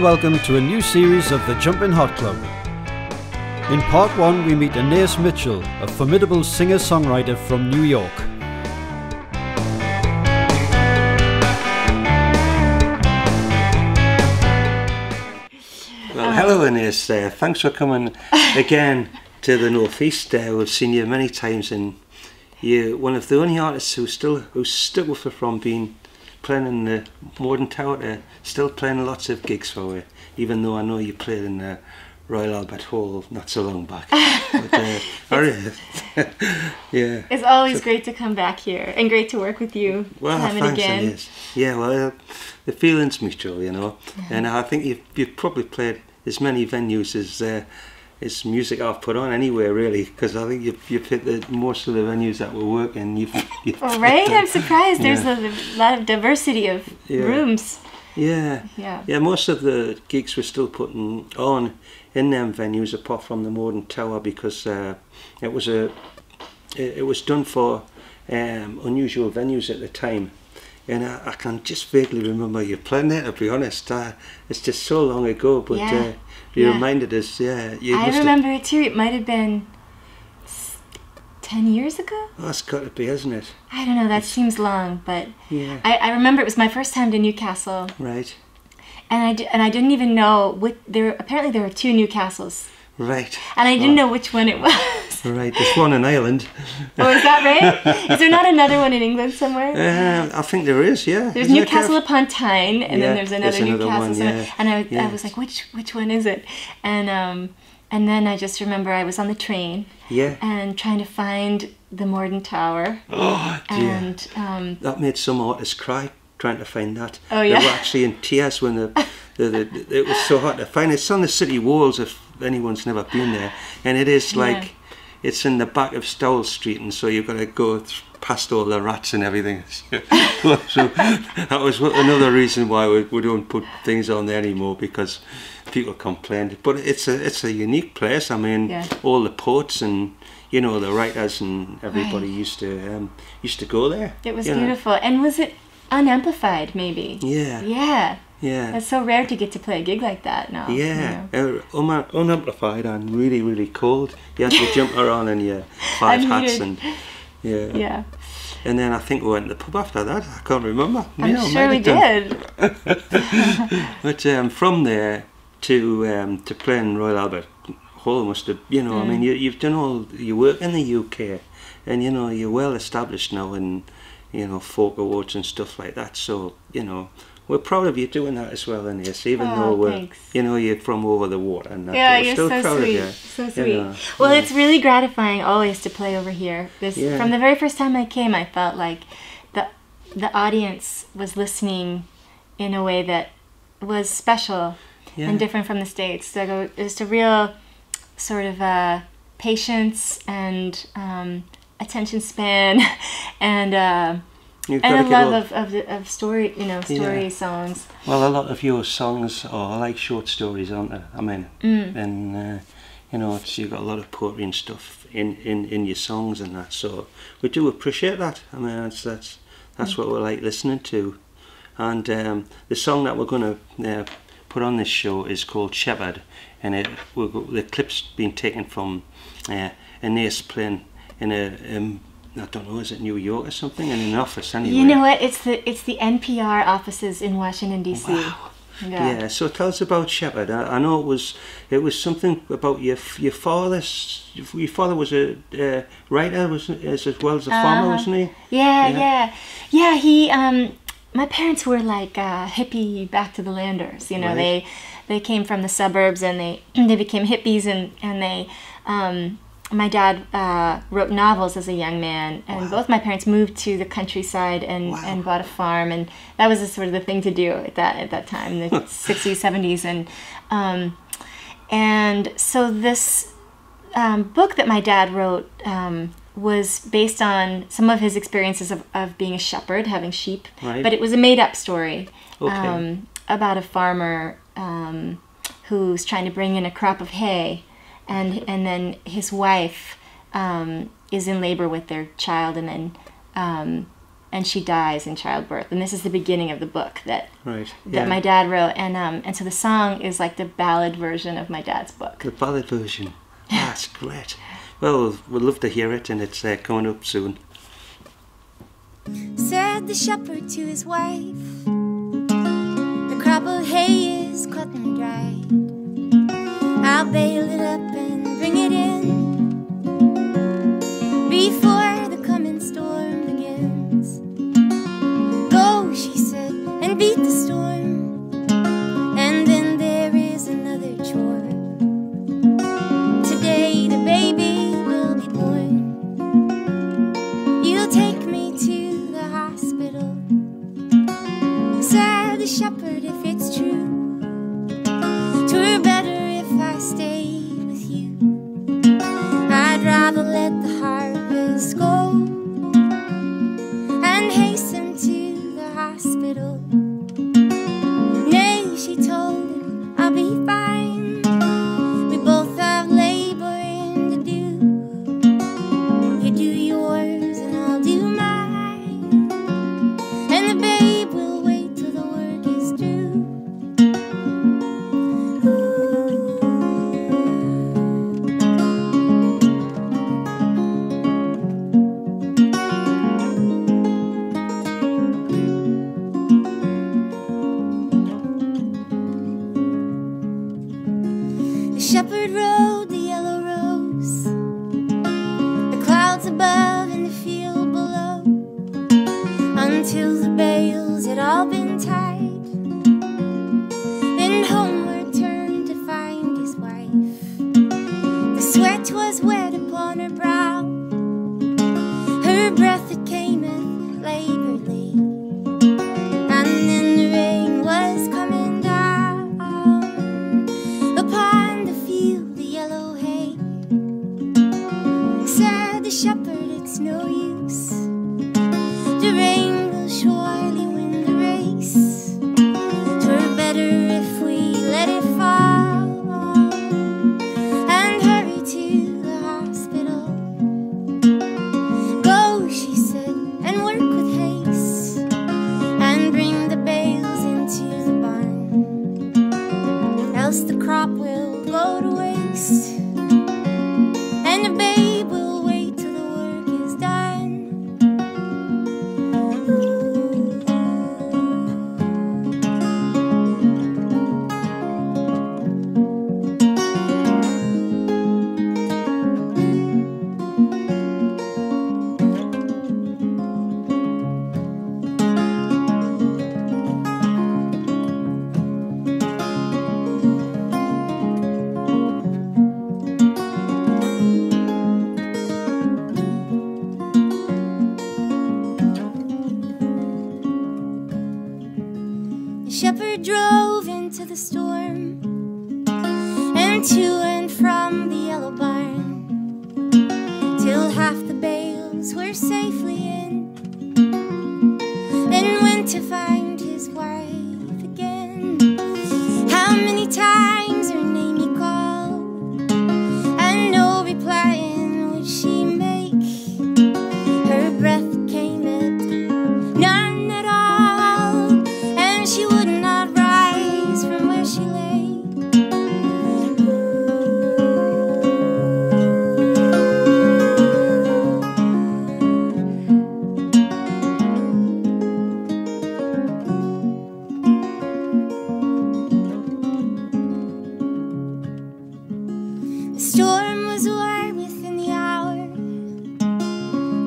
and welcome to a new series of the Jumpin' Hot Club. In part one, we meet Anais Mitchell, a formidable singer songwriter from New York. Well, hello, Anais. Uh, thanks for coming again to the Northeast. Uh, we've seen you many times, and you're one of the only artists who still who stuck with it from being playing in the Morden Tower to still playing lots of gigs for you. Even though I know you played in the Royal Albert Hall not so long back. but, uh, yeah. It's always great to come back here and great to work with you Well, time and again. Yeah, well, uh, the feeling's mutual, you know. And I think you've, you've probably played as many venues as uh, as music I've put on anywhere, really, because I think you've, you've hit the, most of the venues that we're working. You've, right. I'm surprised. There's Yeah. a lot of diversity of Yeah. rooms. Yeah. Yeah. Yeah, most of the gigs we're still putting on in them venues apart from the Morden Tower because uh, it was a it, it was done for um, unusual venues at the time. And I, I can just vaguely remember you playing there, to be honest. Uh, it's just so long ago, but Yeah. uh, you Yeah. reminded us, yeah. You I must have- remember it too. It might have been 10 years ago? Oh, that's got to be, hasn't it? I don't know, that seems long, but Yeah. I, I remember it was my first time to Newcastle, Right. and I, and I didn't even know what there. Apparently, there were two Newcastles, Right. and I didn't Oh. know which one it was. Right. There's one in Ireland. oh, is that right? Is there not another one in England somewhere? Uh, I think there is, yeah. There's Isn't Newcastle Kev? upon Tyne, and Yeah, then there's another another Newcastle. one, yeah. And I, I was like, which which one is it? And um, and then I just remember I was on the train Yeah. and trying to find the Morden Tower, Oh, dear. and um, that made some artists cry trying to find that. Oh, yeah? They were actually in tears when the, the, the, it was so hard to find. It's on the city walls if anyone's never been there, and it is Yeah. It's in the back of Stowell Street, and so you've got to go past all the rats and everything. so that was another reason why we, we don't put things on there anymore because people complained. But it's a it's a unique place. I mean, Yeah. all the poets and you know the writers and everybody Right. used to um, used to go there. it was you know. beautiful. And was it unamplified? Maybe. Yeah. Yeah. Yeah. It's so rare to get to play a gig like that now. you Yeah, know. uh, un- unamplified and really, really cold. You had to jump around in your five hats and yeah. Yeah. And then I think we went to the pub after that. I can't remember. I'm Yeah, sure we might have done. did. But um, from there to um, to playing Royal Albert Hall must have, you know, I Mm. mean, you, you've done all your work in the UK, and you know you're well established now in, you know, folk awards and stuff like that. So you know. We're proud of you doing that as well, Ines, even Oh, though we're, thanks. you know, you're from over the water and that. Yeah, we're you're still so proud sweet. of you. So you sweet. know. Well, Yeah. it's really gratifying always to play over here. This Yeah. from the very first time I came, I felt like the the audience was listening in a way that was special Yeah. and different from the states. So it was just a real sort of uh, patience and um, attention span and uh, You've and a love of, of, the- of story, you know, story Yeah. songs. Well, a lot of your songs are like short stories, aren't they? I mean, Mm. and uh, you know, it's, you've got a lot of poetry and stuff in, in, in your songs and that. So we do appreciate that. I mean, that's that's that's what we like listening to. And um, the song that we're going to uh, put on this show is called Shepherd, and it the clip's been taken from uh, Anais playing in a um, I don't know, is it New York or something? In an office anyway. You know what? It's the it's the NPR offices in Washington D.C. Wow. Yeah. Yeah. So tell us about Shepherd. I, I know it was it was something about your your father's. Your father was a uh, writer, was as as well as a farmer, Uh-huh. wasn't he? Yeah, Yeah. yeah, yeah. He, um, my parents were like uh, hippie back to the landers. You know, Right. they they came from the suburbs and they they became hippies and and they. Um, my dad uh, wrote novels as a young man, and Wow. both my parents moved to the countryside and, Wow. and bought a farm, and that was the sort of the thing to do at that at that time, in the sixties, seventies, and um, and so this um, book that my dad wrote um, was based on some of his experiences of, of being a shepherd, having sheep. Right. But it was a made up story Okay. um, about a farmer um, who's trying to bring in a crop of hay, and and then his wife um, is in labor with their child, and then um, and she dies in childbirth. And this is the beginning of the book that Right. that my dad wrote, and um, and so the song is like the ballad version of my dad's book. The ballad version. That's great. Well, we'd love to hear it, and it's uh, coming up soon. Said the shepherd to his wife, The crop of hay is cut and dried. I'll bale it up and bring it in I'd let the shepherd rode shepherd, it's no use. The storm. And to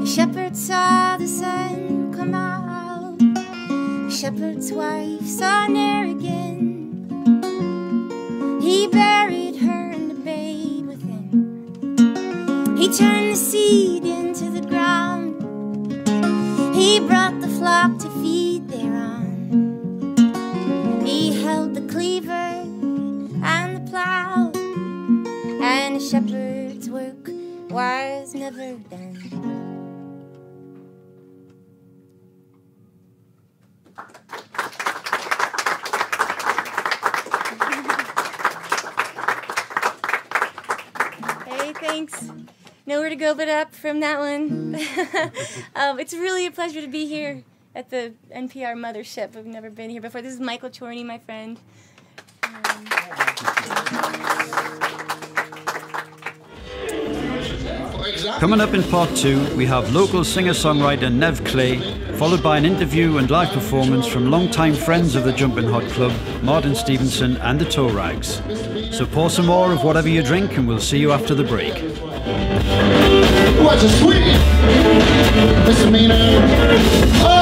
The shepherd saw the sun come out. The shepherd's wife saw ne'er again. He buried her and the babe within. He turned the seed into the ground. He brought the flock to feed thereon. He held the cleaver and the plow, and the shepherd's work was never done. Thanks. nowhere to go but up from that one. um, it's really a pleasure to be here at the NPR mothership. I've never been here before. This is Michael Chorney, my friend. Um, Coming up in part two, we have local singer-songwriter Nev Clay, followed by an interview and live performance from longtime friends of the Jumping Hot Club, Martin Stephenson and the Toe Rags. So pour some more of whatever you drink and we'll see you after the break. What's a sweet misdemeanor?